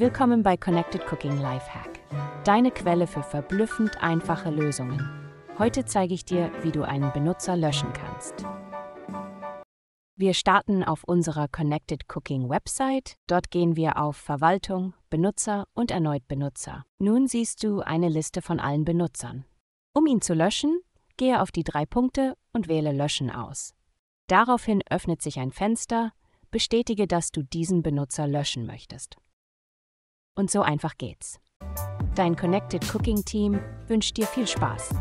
Willkommen bei Connected Cooking Lifehack, deine Quelle für verblüffend einfache Lösungen. Heute zeige ich dir, wie du einen Benutzer löschen kannst. Wir starten auf unserer Connected Cooking Website. Dort gehen wir auf Verwaltung, Benutzer und erneut Benutzer. Nun siehst du eine Liste von allen Benutzern. Um ihn zu löschen, gehe auf die drei Punkte und wähle Löschen aus. Daraufhin öffnet sich ein Fenster, bestätige, dass du diesen Benutzer löschen möchtest. Und so einfach geht's. Dein Connected Cooking Team wünscht dir viel Spaß.